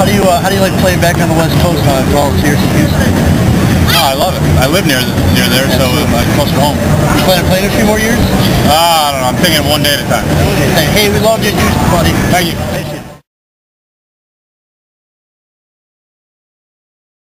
How do you uh, how do you like playing back on the West Coast now after all these years in Houston? No, I love it. I live near near there, so uh, I'm close to home. You plan to play in a few more years? Ah, I don't know. I'm thinking one day at a time. Hey, we love you, Houston, buddy. Thank you.